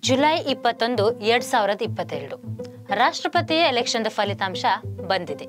July ಇಪ್ಪತ್ತೊಂದು, ಎರಡ್ ಸಾವಿರದ ಇಪ್ಪತ್ತೆರಡು. ರಾಷ್ಟ್ರಪತಿಯ ಎಲೆಕ್ಷನ್ ಫಲಿತಾಂಶ ಬಂದಿದೆ.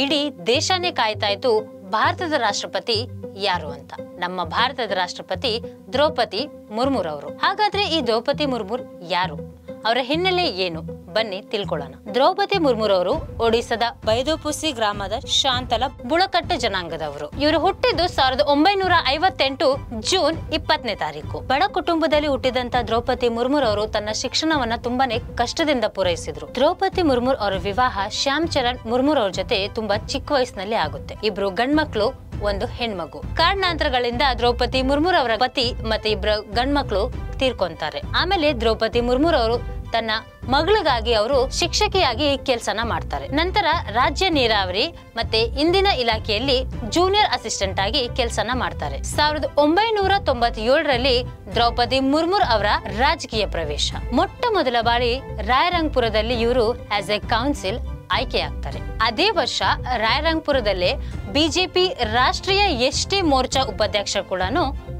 ಇಡೀ ದೇಶನೇ ಕಾಯ್ತಾ ಇತ್ತು ಭಾರತದ ರಾಷ್ಟ್ರಪತಿ ಯಾರು ಅಂತ. ನಮ್ಮ ಭಾರತದ ರಾಷ್ಟ್ರಪತಿ ದ್ರೌಪದಿ ಮುರ್ಮುರವರು. ಹಾಗಾದ್ರೆ ಈ ದ್ರೌಪದಿ ಮುರ್ಮುರ್ ಯಾರು? ಅವರ ಹಿನ್ನೆಲೆ ಏನು? ಬನ್ನಿ, ತಿಳ್ಕೊಳ್ಳೋಣ. ದ್ರೌಪದಿ ಮುರ್ಮುರವರು ಒಡಿಸ್ಸಾದ ಬೈದೋಪುಸಿ ಗ್ರಾಮದ ಶಾಂತಲ ಬುಳಕಟ್ಟ ಜನಾಂಗದವರು. ಇವರು ಹುಟ್ಟಿದ್ದು ಸಾವಿರದ ಒಂಬೈನೂರ ಐವತ್ತೆಂಟು ಜೂನ್ ಇಪ್ಪತ್ತನೇ ತಾರೀಕು. ಬಡ ಕುಟುಂಬದಲ್ಲಿ ಹುಟ್ಟಿದಂತ ದ್ರೌಪದಿ ಮುರ್ಮುರ್ ಅವರು ತನ್ನ ಶಿಕ್ಷಣವನ್ನ ತುಂಬಾನೇ ಕಷ್ಟದಿಂದ ಪೂರೈಸಿದ್ರು. ದ್ರೌಪದಿ ಮುರ್ಮುರ್ ಅವರ ವಿವಾಹ ಶ್ಯಾಮ್ ಚರಣ್ ಮುರ್ಮುರ್ ಅವ್ರ ಜೊತೆ ತುಂಬಾ ಚಿಕ್ಕ ವಯಸ್ಸಿನಲ್ಲಿ ಆಗುತ್ತೆ. ಇಬ್ರು ಗಂಡ್ಮಕ್ಳು, ಒಂದು ಹೆಣ್ಮಗು. ಕಾರಣಾಂತರಗಳಿಂದ ದ್ರೌಪದಿ ಮುರ್ಮುರ್ ಅವರ ಪತಿ ಮತ್ತೆ ಇಬ್ಬರು ಗಂಡ್ಮಕ್ಳು ತೀರ್ಕೊಂತಾರೆ. ಆಮೇಲೆ ದ್ರೌಪದಿ ಮುರ್ಮುರ್ ಅವರು ತನ್ನ ಮಗಳಿಗಾಗಿ ಅವರು ಶಿಕ್ಷಕಿಯಾಗಿ ಕೆಲಸನ ಮಾಡ್ತಾರೆ. ನಂತರ ರಾಜ್ಯ ನೀರಾವರಿ ಮತ್ತೆ ಇಂದಿನ ಇಲಾಖೆಯಲ್ಲಿ ಜೂನಿಯರ್ ಅಸಿಸ್ಟೆಂಟ್ ಆಗಿ ಕೆಲಸನ ಮಾಡ್ತಾರೆ. ಸಾವಿರದ ಒಂಬೈನೂರ ತೊಂಬತ್ತೇಳರಲ್ಲಿ ದ್ರೌಪದಿ ಮುರ್ಮುರ್ ಅವರ ರಾಜಕೀಯ ಪ್ರವೇಶ. ಮೊಟ್ಟ ಮೊದಲ ಬಾರಿ ರಾಯರಂಗ್ಪುರದಲ್ಲಿ ಇವರು ಆಸ್ ಎ ಕೌನ್ಸಿಲ್ ಆಯ್ಕೆಯಾಗ್ತಾರೆ ಅದೇ ವರ್ಷ ರಾಯರಂಗ್ಪುರದಲ್ಲೇ ಬಿಜೆಪಿ ರಾಷ್ಟ್ರೀಯ ಎಸ್ಟಿ ಮೋರ್ಚಾ ಉಪಾಧ್ಯಕ್ಷ ಕೂಡ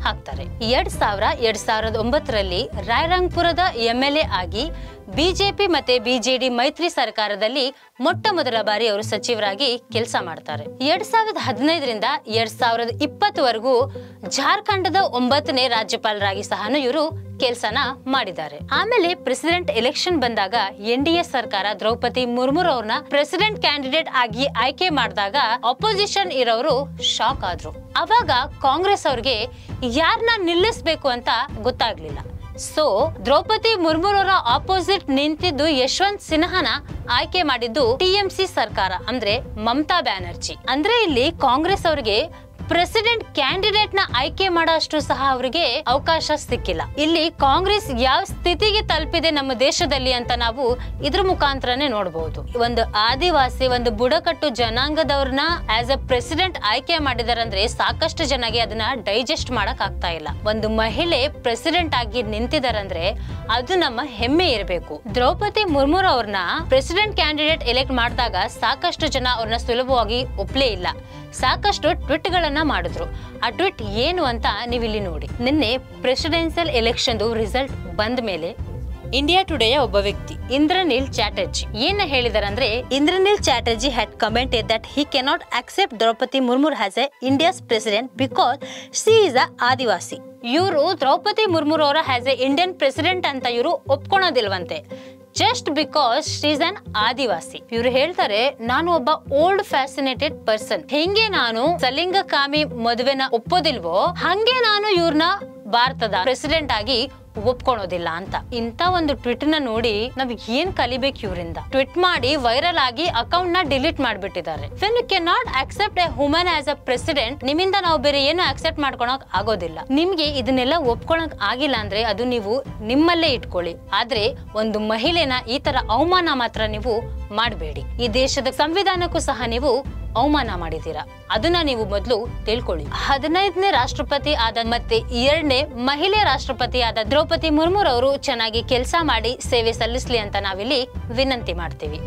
ಹಾಕ್ತಾರೆ. ಎರಡ್ ಸಾವಿರ ಎರಡ್ ಸಾವಿರದ ಒಂಬತ್ತರಲ್ಲಿ ರಾಯರಂಗ್ಪುರದ ಎಂಎಲ್ಎ ಆಗಿ ಬಿಜೆಪಿ ಮತ್ತೆ ಬಿಜೆಡಿ ಮೈತ್ರಿ ಸರ್ಕಾರದಲ್ಲಿ ಮೊಟ್ಟ ಮೊದಲ ಬಾರಿ ಅವರು ಸಚಿವರಾಗಿ ಕೆಲಸ ಮಾಡ್ತಾರೆ. ಎರಡ್ ಸಾವಿರದ ಹದಿನೈದರಿಂದ ಎರಡ್ ಸಾವಿರದ ಇಪ್ಪತ್ತವರೆಗೂ ಜಾರ್ಖಂಡದ ಒಂಬತ್ತನೇ ರಾಜ್ಯಪಾಲರಾಗಿ ಸಹ ಇವರು ಕೆಲಸನ ಮಾಡಿದ್ದಾರೆ. ಆಮೇಲೆ ಪ್ರೆಸಿಡೆಂಟ್ ಎಲೆಕ್ಷನ್ ಬಂದಾಗ ಎನ್ ಡಿ ಎ ಸರ್ಕಾರ ದ್ರೌಪದಿ ಮುರ್ಮು ಅವ್ರನ್ನ ಪ್ರೆಸಿಡೆಂಟ್ ಕ್ಯಾಂಡಿಡೇಟ್ ಆಗಿ ಆಯ್ಕೆ ಮಾಡಿದಾಗ ಅಪೋಸಿಷನ್ ಇರೋರು ಶಾಕ್ ಆದ್ರು. ಅವಾಗ ಕಾಂಗ್ರೆಸ್ ಅವ್ರಿಗೆ ಯಾರನ್ನ ನಿಲ್ಲಿಸ್ಬೇಕು ಅಂತ ಗೊತ್ತಾಗ್ಲಿಲ್ಲ. ಸೊ ದ್ರೌಪದಿ ಮುರ್ಮುರವರ ಆಪೋಸಿಟ್ ನಿಂತಿದ್ದು ಯಶವಂತ್ ಸಿನ್ಹಾನ ಆಯ್ಕೆ ಮಾಡಿದ್ದು ಟಿಎಂಸಿ ಸರ್ಕಾರ, ಅಂದ್ರೆ ಮಮತಾ ಬ್ಯಾನರ್ಜಿ. ಅಂದ್ರೆ ಇಲ್ಲಿ ಕಾಂಗ್ರೆಸ್ ಅವರಿಗೆ ಪ್ರೆಸಿಡೆಂಟ್ ಕ್ಯಾಂಡಿಡೇಟ್ನ ಆಯ್ಕೆ ಮಾಡೋಷ್ಟು ಸಹ ಅವರಿಗೆ ಅವಕಾಶ ಸಿಕ್ಕಿಲ್ಲ. ಇಲ್ಲಿ ಕಾಂಗ್ರೆಸ್ ಯಾವ ಸ್ಥಿತಿಗೆ ತಲುಪಿದೆ ನಮ್ಮ ದೇಶದಲ್ಲಿ ಅಂತ ನಾವು ಇದ್ರ ಮುಖಾಂತರನೇ ನೋಡಬಹುದು ಒಂದು ಆದಿವಾಸಿ, ಒಂದು ಬುಡಕಟ್ಟು ಜನಾಂಗದವ್ರನ್ನ ಆಸ್ ಅ ಪ್ರೆಸಿಡೆಂಟ್ ಆಯ್ಕೆ ಮಾಡಿದಾರಂದ್ರೆ ಸಾಕಷ್ಟು ಜನಗೆ ಅದನ್ನ ಡೈಜೆಸ್ಟ್ ಮಾಡಕ್ ಆಗ್ತಾ ಇಲ್ಲ. ಒಂದು ಮಹಿಳೆ ಪ್ರೆಸಿಡೆಂಟ್ ಆಗಿ ನಿಂತಿದಾರಂದ್ರೆ ಅದು ನಮ್ಮ ಹೆಮ್ಮೆ ಇರಬೇಕು. ದ್ರೌಪದಿ ಮುರ್ಮುರ್ ಅವ್ರನ್ನ ಪ್ರೆಸಿಡೆಂಟ್ ಕ್ಯಾಂಡಿಡೇಟ್ ಎಲೆಕ್ಟ್ ಮಾಡಿದಾಗ ಸಾಕಷ್ಟು ಜನ ಅವ್ರನ್ನ ಸುಲಭವಾಗಿ ಒಪ್ಲೇ ಇಲ್ಲ. ಸಾಕಷ್ಟು ಟ್ವಿಟ್ ಗಳನ್ನ ಮಾಡಿದ್ರು. ಆ ಟ್ವಿಟ್ ಏನು ಅಂತ ನೀವು ಇಲ್ಲಿ ನೋಡಿ. ನಿನ್ನೆ ಪ್ರೆಸಿಡೆನ್ಸಿಯಲ್ ಎಲೆಕ್ಷನ್ದು ರಿಸಲ್ಟ್ ಬಂದ ಮೇಲೆ ಇಂಡಿಯಾ ಟುಡೇಯ ಒಬ್ಬ ವ್ಯಕ್ತಿ, ಇಂದ್ರನೀಲ್ ಚಾಟರ್ಜಿ, ಏನ ಹೇಳಿದಾರಂದ್ರೆ Indranil Chatterjee had commented that he cannot accept Droupadi Murmu has a India's president because she is a Adivasi ಇವರು ದ್ರೌಪದಿ ಮುರ್ಮು ಅವರ ಹ್ಯಾಸ್ ಎ ಇಂಡಿಯನ್ ಪ್ರೆಸಿಡೆಂಟ್ ಅಂತ ಇವರು ಒಪ್ಕೊಳೋದಿಲ್ವಂತೆ. Just because she's an Adivasi ಇವ್ರು ಹೇಳ್ತಾರೆ, ನಾನು ಒಬ್ಬ ಓಲ್ಡ್ ಫ್ಯಾಸಿನೇಟೆಡ್ ಪರ್ಸನ್ ಹೆಂಗೆ ನಾನು ಸಲಿಂಗಕಾಮಿ ಮದುವೆನ ಒಪ್ಪೋದಿಲ್ವೋ, ಹಂಗೆ ನಾನು ಇವ್ರನ್ನ ಭಾರತದ ಪ್ರೆಸಿಡೆಂಟ್ ಆಗಿ ಒಪ್ಕೊಳೋದಿಲ್ಲ ಅಂತ. ಇಂತ ಒಂದು ಟ್ವಿಟ್ನ ನೋಡಿ ನಾವ್ ಏನ್ ಕಲಿಬೇಕು ಇವರಿಂದ? ಟ್ವಿಟ್ ಮಾಡಿ ವೈರಲ್ ಆಗಿ ಅಕೌಂಟ್ನ delete ಮಾಡ್ಬಿಟ್ಟಿದ್ದಾರೆ. You can not accept a human as a president ನಿಮ್ಮಿಂದ ನಾವು ಬೇರೆ ಏನು ಅಕ್ಸೆಪ್ಟ್ ಮಾಡ್ಕೊಳಕ್ ಆಗೋದಿಲ್ಲ. ನಿಮ್ಗೆ ಇದನ್ನೆಲ್ಲ ಒಪ್ಕೊಳಕ್ ಆಗಿಲ್ಲ ಅಂದ್ರೆ ಅದು ನೀವು ನಿಮ್ಮಲ್ಲೇ ಇಟ್ಕೊಳ್ಳಿ. ಆದ್ರೆ ಒಂದು ಮಹಿಳೆನ ಈ ತರ ಅವಮಾನ ಮಾತ್ರ ನೀವು ಮಾಡಬೇಡಿ. ಈ ದೇಶದ ಸಂವಿಧಾನಕ್ಕೂ ಸಹ ನೀವು ಅವಮಾನ ಮಾಡಿದ್ದೀರಾ? ಅದನ್ನ ನೀವು ಮೊದಲು ತಿಳ್ಕೊಳ್ಳಿ. ಹದಿನೈದನೇ ರಾಷ್ಟ್ರಪತಿ ಆದ ಮತ್ತೆ ಎರಡನೇ ಮಹಿಳೆ ರಾಷ್ಟ್ರಪತಿ ಆದ ದ್ರೌಪದಿ ಮುರ್ಮುರವರು ಚೆನ್ನಾಗಿ ಕೆಲಸ ಮಾಡಿ ಸೇವೆ ಸಲ್ಲಿಸ್ಲಿ ಅಂತ ನಾವಿಲ್ಲಿ ವಿನಂತಿ ಮಾಡ್ತೀವಿ.